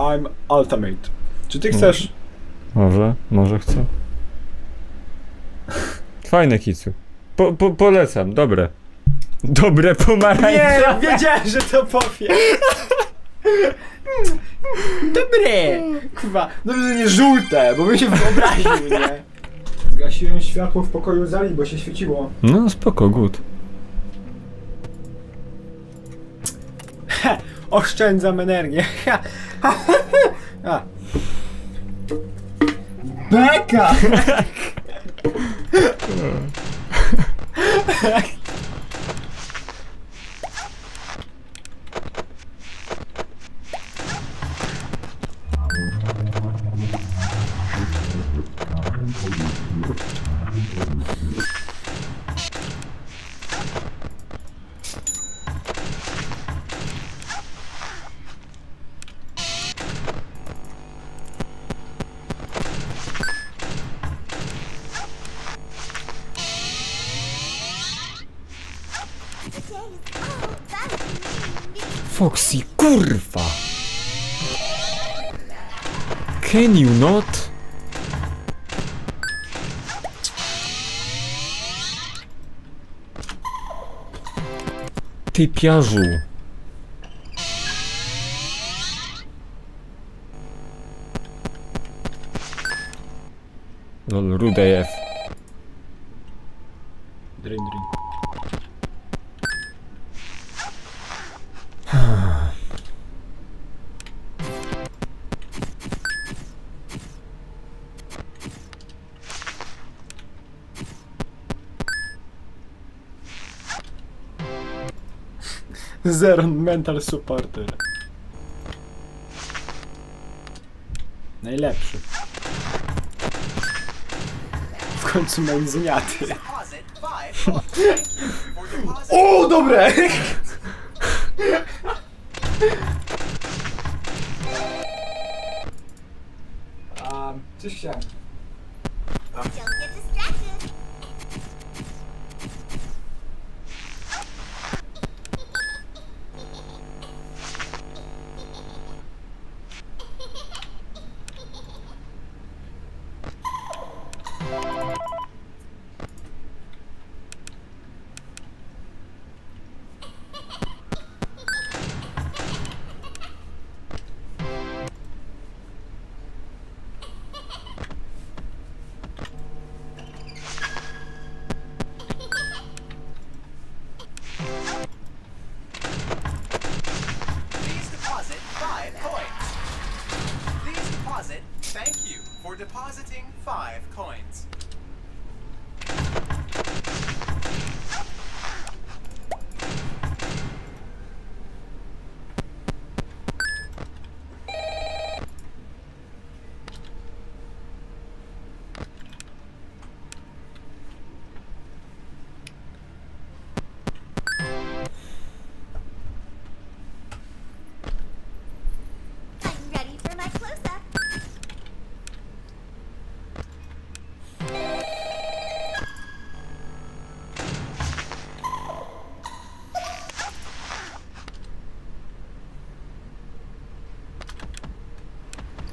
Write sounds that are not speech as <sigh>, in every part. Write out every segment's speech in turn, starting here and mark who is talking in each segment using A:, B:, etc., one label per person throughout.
A: I'm ultimate. Czy ty chcesz?
B: Może, może chcę. Fajne kicu. Po, po, polecam, dobre. Dobre pomarańcze.
A: Nie, wiedziałem, że to powie. Dobre! Kurwa, dobrze, że nie żółte, bo bym się wyobraził, nie? Zgasiłem światło w pokoju Zali, bo się świeciło.
B: No spoko, good.
A: Oszczędzam energię. <laughs> A. Beka! <laughs> <laughs>
B: Foxy, kurwa! Can you not? Ty piarzu. Lol, rude F.
A: Drain, drain. Zero mental supporter. Najlepszy. W końcu.
C: For deposit <laughs>
A: O, dobre! Um, coś chciałem.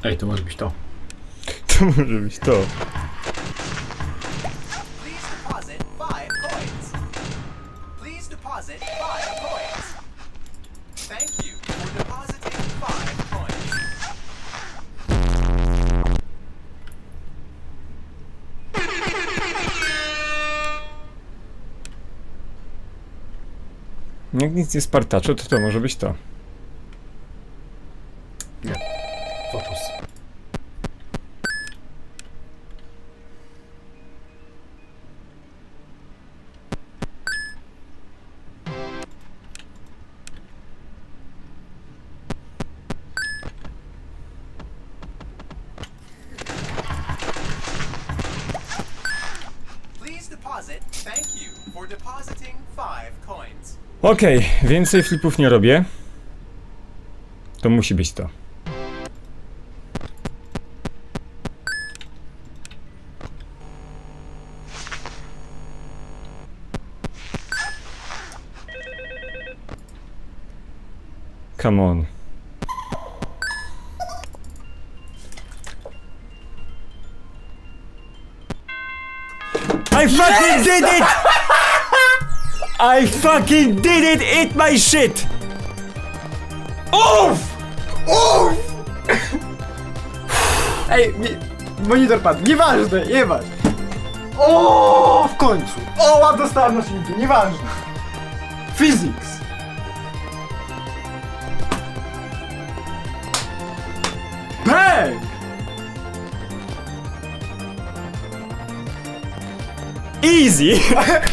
A: Ej, to może być to. <laughs>
B: To może być to. Jak nic nie spartaczo, to to może być to. Okej, okay, więcej flipów nie robię. To musi być to. Come on. I fucking did it! I fucking did it! Eat my shit!
A: Uff! Uff! <laughs> Ej, mi, monitor padł, nieważne, nieważne. O, w końcu. O, ład dostałem na silniku, nieważne. Physics. Bang!
B: Easy!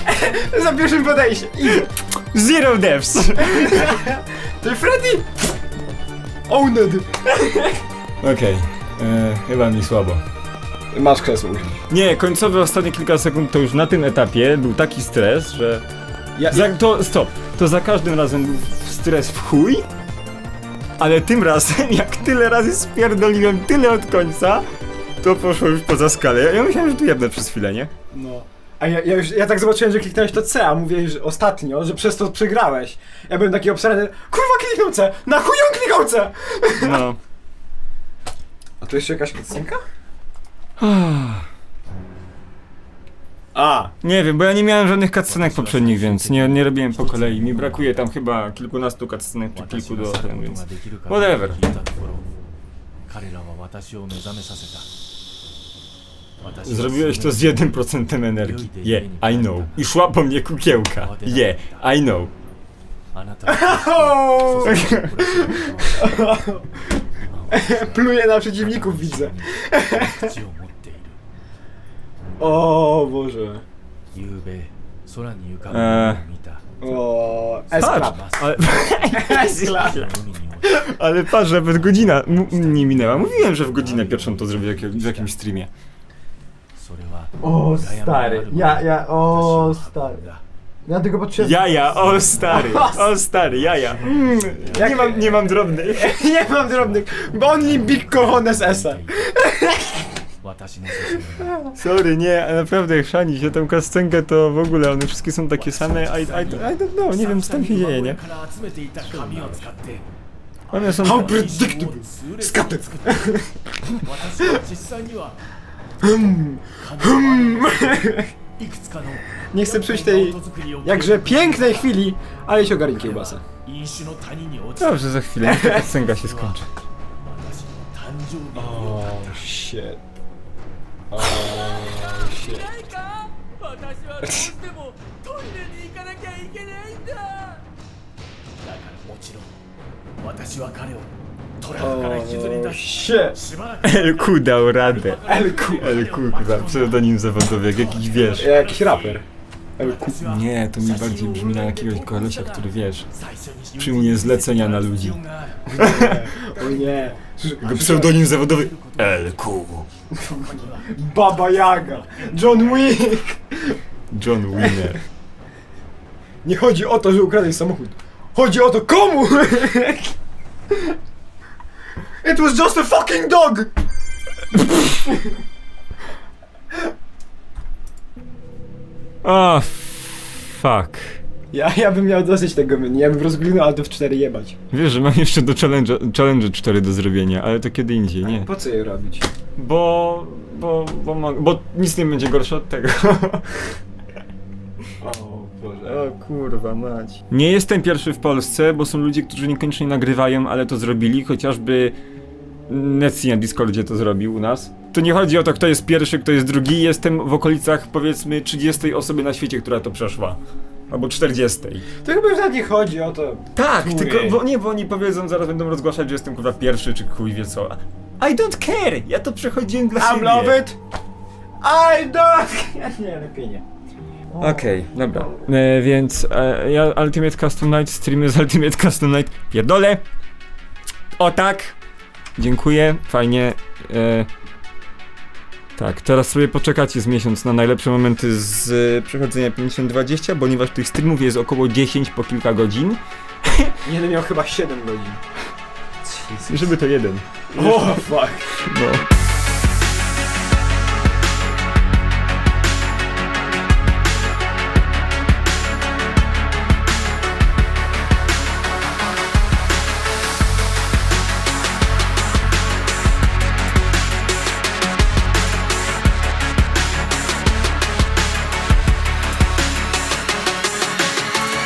B: <laughs>
A: Za pierwszym podejściem. Idę.
B: Zero deaths! <laughs>
A: Ty Freddy? Owned. <laughs>
B: Okej, e, chyba mi słabo.
A: Masz krzesło.
B: Nie, końcowe ostatnie kilka sekund to już na tym etapie był taki stres, że...
A: Ja,
B: Za, to, stop, to za każdym razem był stres w chuj, ale tym razem, jak tyle razy spierdoliłem tyle od końca, to poszło już poza skalę. Ja myślałem, że tu jebnę przez chwilę, nie?
A: No. A ja, ja już, ja tak zobaczyłem, że kliknąłeś to C, a mówię że ostatnio, że przez to przegrałeś. Ja byłem taki obsrany, kurwa kliknął C, na chuj on kliknął C!
B: No. <laughs>
A: A tu jeszcze jakaś cutscenka? <sighs> A,
B: Nie wiem, bo ja nie miałem żadnych cutscenek poprzednich, więc nie, nie robiłem po kolei. Mi brakuje tam chyba kilkunastu cutscenek, czy kilku do ten, więc... Whatever. Zrobiłeś to z 1% energii. Yeah, I know. I szła po mnie kukiełka. Yeah, I know. <laughs>
A: Pluje na przeciwników, widzę. o Boże.
B: Eee.
A: S-Club.
B: Ale... <laughs> Ale patrz, nawet godzina nie minęła. Mówiłem, że w godzinę pierwszą to zrobię w jakimś streamie. <laughs>
A: O stary, ja, ja, o stary. Ja tylko patrzyłem...
B: Jaja, o stary, o stary, jaja. Mm, nie, mam, nie mam drobnych, <laughs>
A: nie mam drobnych, bo only big cojones esa.
B: Sorry, nie, naprawdę chrzani się tę kascenkę to w ogóle one wszystkie są takie same, I, I, I don't know, nie wiem co tam się dzieje, nie? One są...
A: How predictable!
D: Skatek!
A: Hmm.
D: Hmm.
A: Nie chcę przyjść tej jakże pięknej chwili, ale się ogarnij kiełbasę.
B: Dobrze, za chwilę sęga się skończy.
A: Oh shit. Oh shit. <laughs>
B: LQ dał radę.
A: LQ.
B: LQ, kurwa, pseudonim zawodowy, jak jakiś wiesz.
A: Jakiś raper. LQ.
B: Nie, to mi bardziej brzmi na jakiegoś kolesia, który wiesz. Przyjmuje zlecenia na ludzi.
A: O nie.
B: Jego pseudonim zawodowy LQ.
A: Baba Jaga. John Wick.
B: John Winner.
A: Nie chodzi o to, że ukradłeś samochód. Chodzi o to komu! It was just a fucking dog!
B: O, fuck.
A: Ja, ja bym miał dosyć tego menu, ja bym rozglinął Alt F4 jebać.
B: Wiesz, że mam jeszcze do challenge, challenge 4 do zrobienia, ale to kiedy indziej, nie.
A: Po co je robić?
B: Bo, bo, bo, mo- bo nic nie będzie gorsze od tego.
A: O Boże.
B: O kurwa mać. Nie jestem pierwszy w Polsce, bo są ludzie, którzy niekoniecznie nagrywają, ale to zrobili, chociażby Netsi na Discordzie to zrobił u nas. To nie chodzi o to, kto jest pierwszy, kto jest drugi. Jestem w okolicach powiedzmy 30 osoby na świecie, która to przeszła. Albo 40.
A: To chyba już nawet nie chodzi o to.
B: Tak,
A: Który?
B: tylko, bo nie, bo oni powiedzą, zaraz będą rozgłaszać, że jestem kurwa pierwszy, czy chuj wie co. I don't care! Ja to przechodziłem dla
A: I'm
B: siebie.
A: love it! I don't... <laughs> Nie, lepiej nie.
B: Okej, dobra. E, więc e, ja Ultimate Custom Night, streamy z Ultimate Custom Night. Pierdolę! O tak! Dziękuję, fajnie. E, tak, teraz sobie poczekacie z miesiąc na najlepsze momenty z e, przechodzenia 50-20, ponieważ tych streamów jest około 10 po kilka godzin. <laughs>
A: Jeden miał chyba 7 godzin.
B: Żeby to jeden.
A: O, fuck.
B: No.